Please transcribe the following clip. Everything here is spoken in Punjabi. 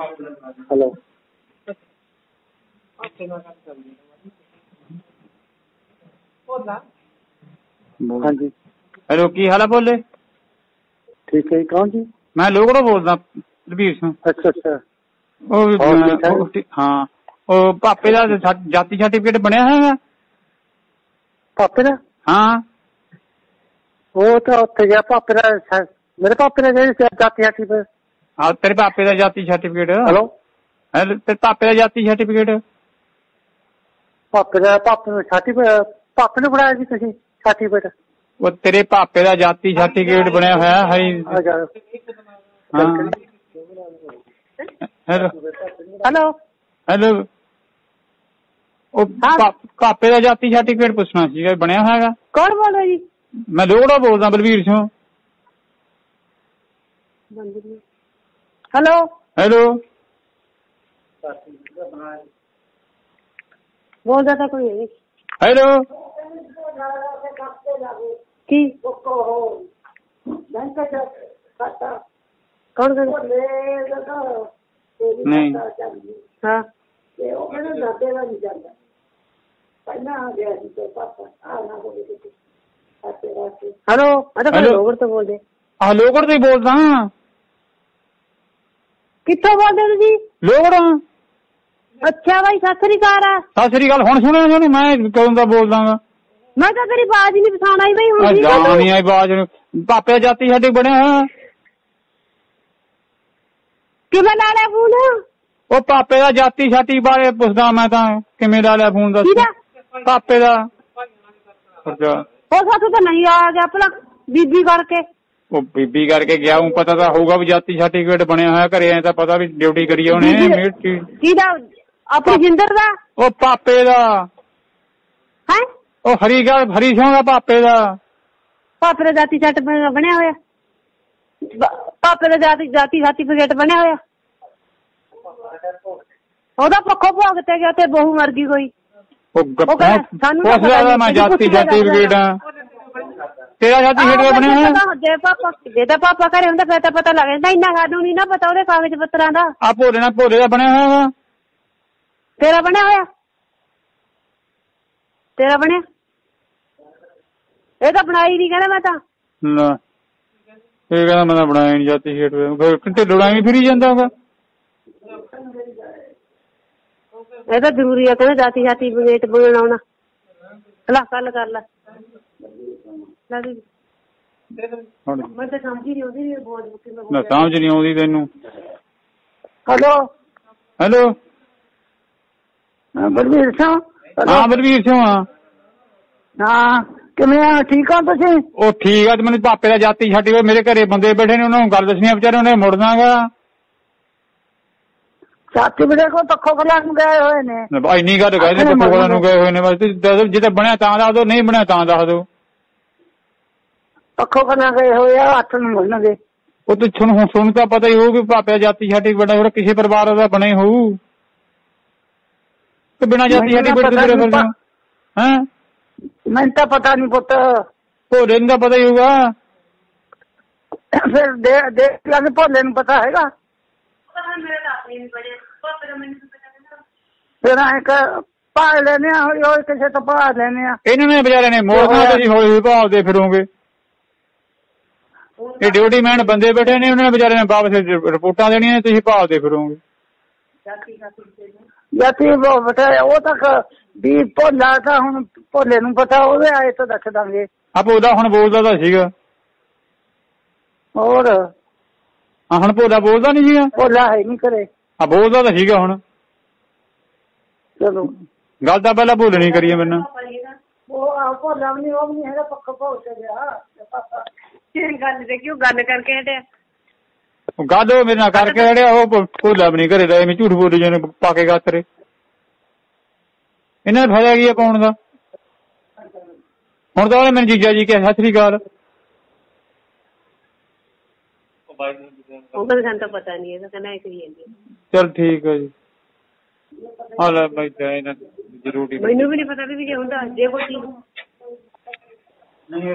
ਹੈਲੋ ਹਾਂਜੀ ਹੈਲੋ ਕੀ ਹਾਲ ਆ ਬੋਲੇ ਠੀਕ ਹੈ ਜੀ ਕੌਣ ਜੀ ਮੈਂ ਲੋਗੜੋ ਬੋਲਦਾ ਰਵੀਰ ਸਿੰਘ ਅੱਛਾ ਅੱਛਾ ਉਹ ਹੋਰ ਠੀਕ ਠਾਕ? ਉਹ ਹਾਂ ਉਹ ਪਾਪੇ ਦਾ ਸਾ- ਜਾਤੀ ਸਰਟੀਫਿਕੇਟ ਬਣਿਆ ਹੈਗਾ ਪਾਪੇ ਦਾ ਹਾਂ ਉਹ ਤਾਂ ਉੱਥੇ ਗਿਆ ਪਾਪੇ ਦਾ ਸ- ਮੇਰੇ ਪਾਪੇ ਦਾ ਜਿਹੜੀ ਜਾਤੀ ਹਾਤੀ ਪਰ ਹਾਂ ਤੇਰੇ ਪਾਪੇ ਦਾ ਜਾਤੀ ਸਰਟੀਫਿਕੇਟ ਹੈਲੋ ਹੈਲੋ ਤੇ ਪਾਪੇ ਦਾ ਜਾਤੀ ਸਰਟੀਫਿਕੇਟ ਪਾਪੇ ਦਾ ਪਾਪੇ ਨੂੰ ਛਾਤੀ ਪਾਪੇ ਨੂੰ ਫੜਾਇਆ ਜੀ ਤੁਸੀਂ ਪਰ ਉਹ ਤੇਰੇ ਪਾਪੇ ਦਾ ਜਾਤੀ ਸਰਟੀਫਿਕੇਟ ਬਣਿਆ ਹੋਇਆ ਹਰੀ। ਹੈਲੋ। ਹੈਲੋ। ਹੈਲੋ। ਉਹ ਪਾਪੇ ਦਾ ਜਾਤੀ ਸਰਟੀਫਿਕੇਟ ਪੁੱਛਣਾ ਸੀਗਾ ਬਣਿਆ ਹੋਇਆਗਾ ਕੌਣ ਬੋਲ ਰਿਹਾ ਜੀ? ਮੈਂ ਲੋਗੜਾ ਬੋਲਦਾ ਬਲਵੀਰ ਸਿੰਘ। ਹੈਲੋ ਹੈਲੋ ਬੋਲਦਾ ਤਾਂ ਕੋਈ ਨਹੀਂ। ਹੈਲੋ ਕੀ? ਕੌਣ ਕਰ ਨਹੀਂ। ਹਾਂ। ਹੈਲੋ ਅਰੇ Hello? ਲੋਗਰ ਤੋਂ ਬੋਲਦੇ। ਆ ਲੋਗੜ ਤੋਂ ਹੀ ਬੋਲਦਾ। ਕਿੱਥੋਂ ਬੋਲਦੇ ਹੋ ਤੁਸੀਂ? ਲੋਗੜਾ ਅੱਛਾ ਬਾਈ ਸਤਿ ਸ੍ਰੀ ਅਕਾਲ। ਆ ਸਤਿ ਸ੍ਰੀ ਅਕਾਲ ਹੁਣ ਸੁਣਿਆ ਤੁਹਾਨੂੰ ਮੈਂ ਕਦੋਂ ਦਾ ਬੋਲਦਾਗਾ ਮੈਂ ਤਾਂ ਤੇਰੀ ਬਾਜ਼ ਨਹੀਂ ਪਛਾਣ ਆਈ ਬਈ ਹੁਣ? ਜਾਣੀ ਆਈ ਬਾਜ ਪਾਪੇ ਜਾਤੀ ਸਾਡੇ ਬਣਿਆ ਕਿਵੇਂ ਲਾ ਲਿਆ ਫੋਨ? ਉਹ ਪਾਪੇ ਦਾ ਜਾਤੀ ਛਾਤੀ ਬਾਰੇ ਪੁੱਛਦਾ ਮੈਂ ਤਾਂ ਕਿਵੇਂ ਲਾ ਲਿਆ ਫੋਨ ਦਾ ਪਾਪੇ ਦਾ। ਉਹ ਸਾਥੋਂ ਤਾਂ ਨਹੀਂ ਆ ਗਿਆ ਭਲਾ ਬੀਬੀ ਕਰਕੇ। ਉਹ ਬੀਬੀ ਕਰਕੇ ਗਿਆ ਹੂੰ ਪਤਾ ਤਾਂ ਹੋਊਗਾ ਵੀ ਜਾਤੀ ਸਰਟੀਫਿਕੇਟ ਬਣਿਆ ਹੋਇਆ ਘਰੇ ਐ ਤਾਂ ਪਤਾ ਵੀ ਡਿਊਟੀ ਕਰੀ ਆ ਉਹਨੇ ਚੀਜ਼। ਕਿਹਦਾ? ਆਪਣੀ ਜਿੰਦਰ ਦਾ? ਉਹ ਪਾਪੇ ਦਾ। ਹੈ? ਉਹ ਹਰੀ ਗੱਲ ਹਰੀ ਸਿੰਘ ਦਾ ਪਾਪੇ ਦਾ। ਪਾਪੇ ਦਾ ਜਾਤੀ ਸੱਟ ਬਣਿਆ ਹੋਇਆ? ਪਾਪੇ ਦਾ ਜਾਤੀ ਜਾਤੀ ਸਰਟੀਫਿਕੇਟ ਬਣਿਆ ਹੋਇਆ? ਉਹਦਾ ਪੱਖੋਂ ਭੋਗ ਤੇ ਗਿਆ ਤੇ ਬਹੂ ਮਰ ਗਈ ਕੋਈ। ਉਹ ਕਹਿੰਦਾ, ਸਾਨੂੰ ਮੈਂ ਜਾਤੀ ਸਰਟੀਫਿਕੇਟ ਆ। ਤੇਰਾ ਸਰਟੀਫਿਕੇਟ ਬਣਿਆ ਹੋਇਆ। ਜੇ ਪਾਪਾ ਜੇ ਤਾਂ ਪਾਪਾ ਘਰੇ ਹੁੰਦਾ ਫਿਰ ਤਾਂ ਪਤਾ ਲੱਗ ਜਾਂਦਾ ਇੰਨਾ ਸਾਨੂੰ ਨਹੀਂ ਨਾ ਪਤਾ ਉਹਦੇ ਕਾਗਜ਼ ਪੱਤਰਾਂ ਦਾ। ਆ ਭੋਲੇ ਨਾਲ ਭੋਲੇ ਦਾ ਬਣਿਆ ਹੋਇਆ ਵਾ। ਤੇਰਾ ਬਣਿਆ ਹੋਇਆ? ਤੇਰਾ ਬਣਿਆ? ਇਹ ਤਾਂ ਬਣਾਈ ਨਹੀਂ ਕਹਿੰਦਾ ਮੈਂ ਤਾਂ। ਲੈ ਇਹ ਕਹਿੰਦਾ ਮੈਂ ਤਾਂ ਬਣਾਇਆ ਨਹੀਂ ਜਾਤੀ ਸਰਟੀਫਿਕੇਟ ਫਿਰ ਕਿਤੇ ਲੜਾਈ ਵੀ ਫਿਰੀ ਜਾਂਦਾ ਹੋਗਾ ਇਹ ਤਾਂ ਜ਼ਰੂਰੀ ਆ ਕਹਿੰਦਾ ਜਾਤੀ ਜਾਤੀ ਬਗੇਟ ਬਣਾਉਣਾ ਲੈ ਕੱਲ ਕਰ ਲੈ। ਵੀ ਹੁਣ ਮੈਂ ਤਾਂ ਸਮਝ ਹੀ ਨਹੀਂ ਆਉਂਦੀ ਨਹੀਂ ਬਹੁਤ ਬੁੱਕੀ ਮੈਂ ਨਾ ਸਮਝ ਨਹੀਂ ਆਉਂਦੀ ਤੈਨੂੰ। ਹੈਲੋ? ਹੈਲੋ? ਬਲਵੀਰ ਸਿੰਘ ਹਾਂ ਬਲਵੀਰ ਸਿੰਘ ਆ ਹਾਂ ਕਿਵੇਂ ਆ? ਠੀਕ ਆ ਤੁਸੀਂ? ਉਹ ਠੀਕ ਆ ਤੇ ਮੈਨੂੰ ਪਾਪੇ ਦਾ ਜਾਤੀ ਛੱਡੀ ਹੋਏ ਮੇਰੇ ਘਰੇ ਬੰਦੇ ਬੈਠੇ ਨੇ ਉਹਨਾਂ ਨੂੰ ਗੱਲ ਦੱਸਣੀ ਆ ਵਿਚਾਰੇ ਉਹਨੇ ਮੁੜਨਾਗਾ ਸਾਥੀ ਵੀਰੇ ਕੋ ਪੱਖੋ ਕਲਾਂ ਨੂੰ ਗਏ ਹੋਏ ਨੇ। ਭਾਈ ਇੰਨੀ ਗੱਲ ਕਹਿੰਦੇ ਤੇ ਕੋਲਾਂ ਨੂੰ ਗਏ ਹੋਏ ਨੇ। ਬਸ ਤੁਸੀਂ ਦੱਸੋ ਜੇ ਤਾਂ ਬਣਿਆ ਤਾਂ ਦੱਸ ਦਿਓ ਨਹੀਂ ਬਣਿਆ ਤਾਂ ਦੱਸ ਦਿਓ ਪੱਖੋ ਕਲਾਂ ਗਏ ਹੋਏ ਆ ਹੱਥ ਨੂੰ ਮੁੜਨਗੇ ਉਹ ਤੇ ਤੁਹਾਨੂੰ ਹੁਣ ਸੁਣ ਤਾਂ ਪਤਾ ਹੀ ਹੋਊ ਕਿ ਪਾਪੇ ਦਾ ਜਾਤੀ ਛੱਡੀ ਬੜਾ ਹੋਰ ਕਿਸੇ ਪਰਿਵਾਰ ਦਾ ਬਣੇ ਹੋਊ। ਤੇ ਬਿਨਾਂ ਜਾਤੀ ਛੱਡੀ ਬੜੇ ਨਹੀਂ ਫਿਰ ਹੈ? ਮੈਨੂੰ ਤਾਂ ਪਤਾ ਨਹੀਂ ਪੁੱਤ। ਭੋਲੇ ਨੂੰ ਤਾਂ ਪਤਾ ਹੀ ਹੋਊਗਾ। ਫਿਰ ਦੇ ਦੇ ਲੱਗ ਭੋਲੇ ਨੂੰ ਪਤਾ ਹੈਗਾ। ਫਿਰ ਐ ਕ ਪਾ ਲੈਨੇ ਆ ਹੌਲੀ ਹੌਲੀ ਕਿਸੇ ਤੋਂ ਪਾ ਲੈਨੇ ਆ। ਇਹਨਾਂ ਨੇ ਵਿਚਾਰੇ ਨੇ ਮੋੜਨਾ ਤੁਸੀਂ ਹੌਲੀ ਹੌਲੀ ਭਾਲਦੇ ਫਿਰੋਗੇ। ਇਹ ਡਿਊਟੀ ਮੈਨ ਬੰਦੇ ਬੈਠੇ ਨੇ ਉਹਨਾਂ ਨੇ ਵਿਚਾਰੇ ਨੇ ਵਾਪਸ ਰਿਪੋਰਟਾਂ ਦੇਣੀਆਂ ਨੇ ਤੁਸੀਂ ਭਾਲਦੇ ਫਿਰੋਗੇ। ਜਾਤੀ ਉਹ ਬਤਾ ਉਹ ਤੱਕ ਵੀ ਭੋਲਾ ਤਾਂ ਹੁਣ ਭੋਲੇ ਨੂੰ ਪਤਾ ਉਹਦੇ ਆਏ ਤਾਂ ਦੱਸ ਦਾਂਗੇ। ਆਪ ਉਹਦਾ ਹੁਣ ਬੋਲਦਾ ਤਾਂ ਸੀਗਾ। ਹੋਰ? ਆ ਹੁਣ ਭੋਲਾ ਬੋਲਦਾ ਨਹੀਂ ਸੀਗਾ? ਭੋਲਾ ਹੈ ਨਹੀਂ ਕਰੇ ਆ ਬੋਲਦਾ ਤਾਂ ਸੀਗਾ ਹੁਣ। ਚਲੋ। ਗੱਲ ਤਾਂ ਪਹਿਲਾਂ ਭੁੱਲ ਨਹੀਂ ਕਰੀਏ ਮੈਨੂੰ। ਉਹ ਆ ਭੋਲਾ ਵੀ ਨਹੀਂ ਉਹ ਵੀ ਨਹੀਂ ਹੈਗਾ ਪੱਕਾ ਭੋਲ ਤੇ ਗੱਲ ਦੇ ਕਿਉਂ ਗੱਲ ਕਰਕੇ ਹਟਿਆ? ਉਹ ਗੱਲ ਉਹ ਮੇਰੇ ਨਾਲ ਕਰਕੇ ਹੜਿਆ ਉਹ ਭੋਲਾ ਵੀ ਨਹੀਂ ਘਰੇ ਦਾ ਐਵੇਂ ਝੂਠ ਬੋਲੀ ਜਾਂਦੇ ਪਾ ਕੇ ਗਾਤਰੇ ਇਹਨਾਂ ਦਾ ਫਾਇਦਾ ਕੀ ਆ ਪਾਉਣ ਦਾ? ਹੁਣ ਤਾਂ ਉਹਨੇ ਮੈਨੂੰ ਜੀਜਾ ਜੀ ਕਿਹਾ ਸਤਿ ਸ੍ਰੀ ਅਕਾਲ। ਉਹ ਤਾਂ ਪਤਾ ਨਹੀਂ ਕਹਿੰਦਾ। ਚਲ ਠੀਕ ਹੈ ਜੀ। ਆ ਲੈ ਬਾਈ ਜਾ ਇਹਨਾਂ ਦੀ ਜ਼ਰੂਰੀ ਮੈਨੂੰ ਵੀ ਨਹੀਂ ਪਤਾ ਵੀ ਜੇ ਹੁੰਦਾ ਜੇ ਕੋਈ ਨਹੀਂ